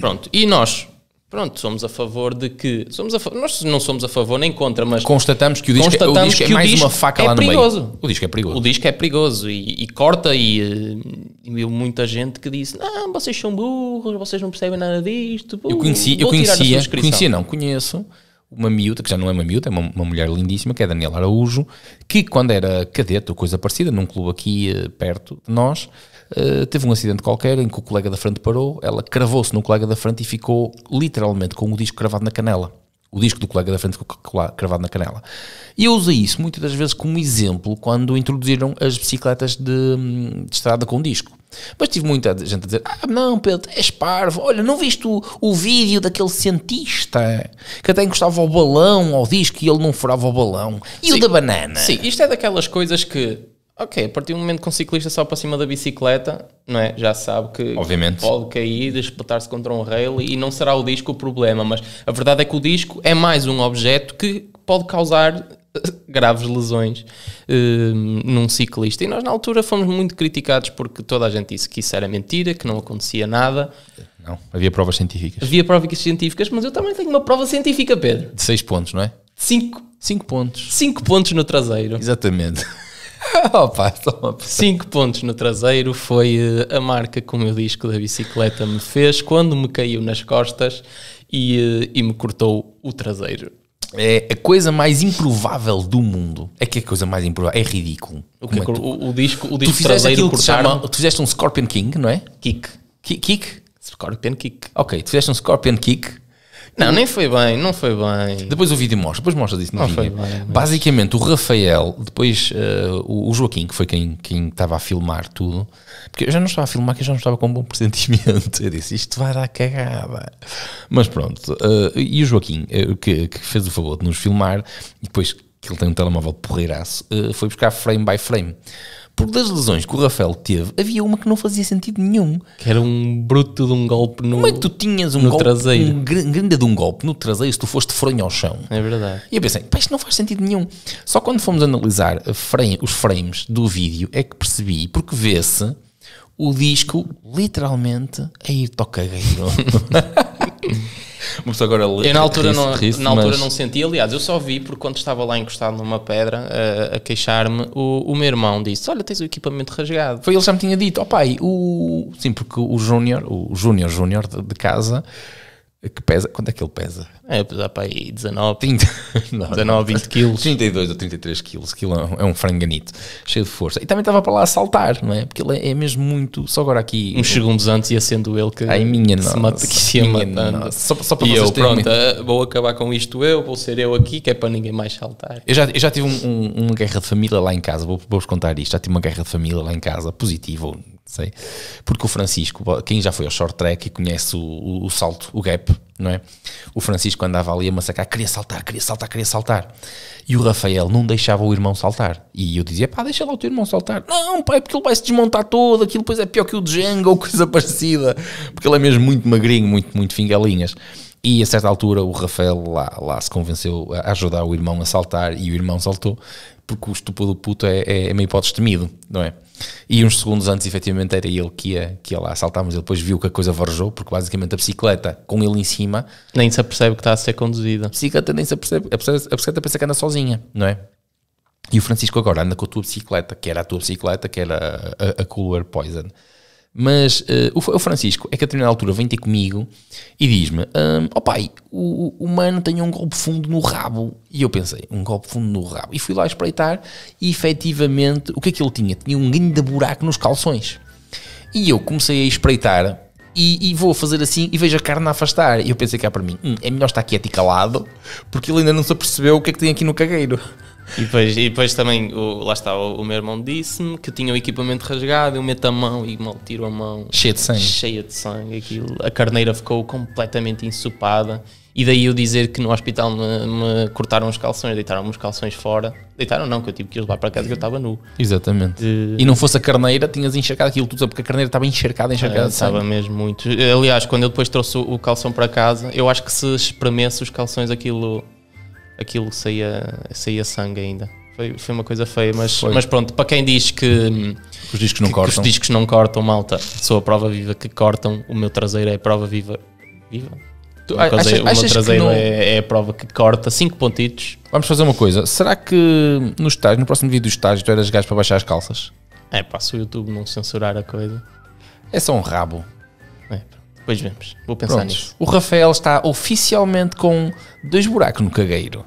Speaker 2: pronto, e nós, pronto, somos a favor de que, somos a nós não somos a favor nem contra, mas
Speaker 1: Constatamos que o disco, é- o disco é mais
Speaker 2: disco
Speaker 1: uma faca
Speaker 2: é
Speaker 1: lá no
Speaker 2: perigoso.
Speaker 1: meio. O disco é perigoso.
Speaker 2: o disco é perigoso e, e corta e, eh, e eu muita gente que disse, não, vocês são burros, vocês não percebem nada disto,
Speaker 1: Eu conhecia, eu
Speaker 2: vou tirar a
Speaker 1: conhecia,
Speaker 2: subscrição."
Speaker 1: conhecia não, conheço uma miúda, que já não é uma miúda, é uma, uma mulher lindíssima, que é a Daniela Araújo, que quando era cadete ou coisa parecida, num clube aqui eh, perto de nós, eh, teve um acidente qualquer em que o colega da frente parou, ela cravou-se no colega da frente e ficou literalmente com o disco cravado na canela. O disco do colega da frente ficou cravado na canela. E eu usei isso muitas das vezes como exemplo quando introduziram as bicicletas de, de estrada com disco. Mas tive muita gente a dizer: Ah, não, Pedro, és parvo. Olha, não viste o, o vídeo daquele cientista que até encostava ao balão, ao disco, e ele não furava o balão? E o
Speaker 2: Sim.
Speaker 1: da banana?
Speaker 2: Sim, isto é daquelas coisas que, ok, a partir do momento que um ciclista só para cima da bicicleta, não é? Já sabe que
Speaker 1: Obviamente.
Speaker 2: pode cair, espetar-se contra um rail e não será o disco o problema, mas a verdade é que o disco é mais um objeto que pode causar graves lesões eh, num ciclista. E nós na altura fomos muito criticados porque toda a gente disse que isso era mentira, que não acontecia nada.
Speaker 1: Não, havia provas científicas.
Speaker 2: Havia provas científicas, mas eu também tenho uma prova científica, Pedro.
Speaker 1: De 6 pontos, não é?
Speaker 2: 5
Speaker 1: 5 pontos.
Speaker 2: cinco pontos no traseiro.
Speaker 1: Exatamente. Opa, uma
Speaker 2: 5 pontos no traseiro foi eh, a marca que o meu disco da bicicleta me fez quando me caiu nas costas e, eh, e me cortou o traseiro.
Speaker 1: É a coisa mais improvável do mundo. É que é a coisa mais improvável. É ridículo.
Speaker 2: O, que-
Speaker 1: é que tu,
Speaker 2: o, o disco, o
Speaker 1: tu
Speaker 2: disco
Speaker 1: fizeste
Speaker 2: traseiro
Speaker 1: que chama. Tu fizeste um Scorpion King, não é?
Speaker 2: kick.
Speaker 1: Ki- Kick?
Speaker 2: Scorpion kick.
Speaker 1: Ok, tu fizeste um Scorpion Kick.
Speaker 2: Não, nem foi bem, não foi bem.
Speaker 1: Depois o vídeo mostra, depois mostra isso no
Speaker 2: Não foi bem, mas-
Speaker 1: Basicamente, o Rafael, depois eh, o, Joaquim, que foi quem, quem estava a filmar tudo, porque eu já não estava a filmar, que eu já não estava com um bom pressentimento. Eu disse, isto vai dar cagada. Mas pronto, eh, e o Joaquim, eh, que, que fez o favor de nos filmar, e depois que ele tem um telemóvel porreiraço, eh, foi buscar frame by frame. Porque das lesões que o Rafael teve, havia uma que não fazia sentido nenhum.
Speaker 2: Que era um bruto de um golpe no.
Speaker 1: Como é que tu tinhas um golpe,
Speaker 2: traseiro.
Speaker 1: um gr- grande de um golpe no traseiro se tu foste fronho ao chão?
Speaker 2: É verdade.
Speaker 1: E eu pensei, pá, isto não faz sentido nenhum. Só quando fomos analisar a frame- os frames do vídeo é que percebi, porque vê-se o disco literalmente a ir cagueiro. Uma pessoa agora
Speaker 2: Eu na altura, não,
Speaker 1: ri-se,
Speaker 2: na altura
Speaker 1: mas-
Speaker 2: não senti, aliás, eu só vi porque quando estava lá encostado numa pedra a, a queixar-me, o, o meu irmão disse: Olha, tens o equipamento rasgado.
Speaker 1: Foi ele que já me tinha dito, ó pai, o... Sim, porque o Júnior, o Júnior Júnior de, de casa, que pesa, quanto é que ele pesa?
Speaker 2: É, dá para aí 19,
Speaker 1: 30, não,
Speaker 2: 19 20 quilos.
Speaker 1: 32 ou 33 quilos, aquilo é um- é um franganito, cheio de força. E também estava para lá a saltar, não é? Porque ele é, é mesmo muito. Só agora aqui.
Speaker 2: Uns segundos antes ia sendo ele que
Speaker 1: Ai, minha
Speaker 2: se mata, que se ia matando.
Speaker 1: Só, só para
Speaker 2: E eu,
Speaker 1: terem
Speaker 2: pronto, ah, vou acabar com isto eu, vou ser eu aqui, que é para ninguém mais saltar.
Speaker 1: Eu já, eu já tive um- um- uma guerra de família lá em casa, vou- vou-vos contar isto. Já tive uma guerra de família lá em casa, positiva, ou sei. Porque o Francisco, quem já foi ao short track e conhece o, o- o salto, o gap, não é? O Francisco andava ali a massacrar, queria saltar, queria saltar, queria saltar. E o Rafael não deixava o irmão saltar. E eu dizia, pá, deixa lá o teu irmão saltar. Não, pai, porque ele vai se desmontar todo, aquilo depois é pior que o Django ou coisa parecida. Porque ele é mesmo muito magrinho, muito, muito fingalinhas. E a certa altura o Rafael lá, lá se convenceu a ajudar o irmão a saltar e o irmão saltou, porque o estúpido puto é, é, é meio hipótese temido, não é? E uns segundos antes, efetivamente, era ele que ia, que ia lá saltar, mas ele depois viu que a coisa varejou, porque basicamente a bicicleta com ele em cima,
Speaker 2: Nem se apercebe que está a ser conduzida.
Speaker 1: a bicicleta nem se apercebe, a bicicleta, a pensa que anda sozinha, não é? E o Francisco agora anda com a tua bicicleta, que era a tua bicicleta, que era a, a Cooler Poison. Mas eh, o, Francisco é que a determinada altura vem ter comigo e diz-me: "Hum, Ó pai, o, o mano tem um golpe fundo no rabo. E eu pensei: um golpe fundo no rabo. E fui lá espreitar e efetivamente o que é que ele tinha? Tinha um grande buraco nos calções. E eu comecei a espreitar e, e vou fazer assim e vejo a carne a afastar. E eu pensei cá para mim: "Hum, é melhor estar quieto e calado porque ele ainda não se apercebeu o que é que tem aqui no cagueiro.
Speaker 2: E depois, e depois também, o, lá está, o, o meu irmão disse-me que tinha o equipamento rasgado, eu meto a mão e mal tiro a mão
Speaker 1: Cheio de sangue.
Speaker 2: cheia de sangue, aquilo, a carneira ficou completamente ensopada. E daí eu dizer que no hospital me, me cortaram os calções, deitaram-me os calções fora. Deitaram não, que eu tive que ir levar para casa que eu estava nu.
Speaker 1: Exatamente.
Speaker 2: De-
Speaker 1: E não fosse a carneira, tinhas encharcado aquilo tudo, porque a carneira estava encharcada, encharcada sangue.
Speaker 2: Estava mesmo muito. Aliás, quando eu depois trouxe o calção para casa, eu acho que se espremesse os calções aquilo, aquilo saía, saía sangue ainda. Foi, foi uma coisa feia, mas,
Speaker 1: Foi.
Speaker 2: mas pronto, para quem diz que,
Speaker 1: Os discos não
Speaker 2: que
Speaker 1: cortam.
Speaker 2: os discos não cortam, malta, sou a prova viva que cortam, o meu traseiro é a prova viva. Viva?
Speaker 1: Tu
Speaker 2: O meu
Speaker 1: achas-
Speaker 2: traseiro, o meu
Speaker 1: achas que
Speaker 2: traseiro
Speaker 1: não-
Speaker 2: é, é a prova que corta, 5 pontitos.
Speaker 1: Vamos fazer uma coisa. Será que no estágio, no próximo vídeo do estágio, tu eras gajo para baixar as calças?
Speaker 2: É pá, se o YouTube não censurar a coisa.
Speaker 1: É só um rabo.
Speaker 2: É. depois vemos. Vou pensar
Speaker 1: Pronto.
Speaker 2: nisso.
Speaker 1: O Rafael está oficialmente com dois buracos no cagueiro.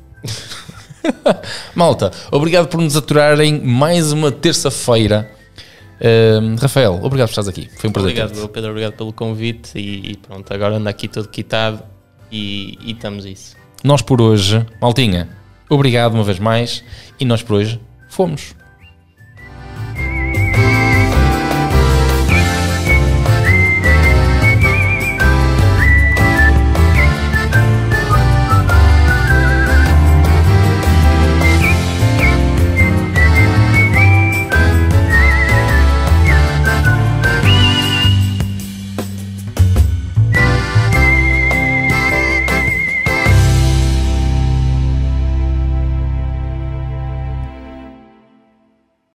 Speaker 1: Malta, obrigado por nos aturarem mais uma terça-feira. Rafael, obrigado por estares aqui. Foi um prazer.
Speaker 2: Obrigado,
Speaker 1: ter-te.
Speaker 2: Pedro, obrigado pelo convite e, e pronto, agora anda aqui todo quitado e, e estamos isso.
Speaker 1: Nós por hoje, Maltinha, obrigado uma vez mais. E nós por hoje fomos.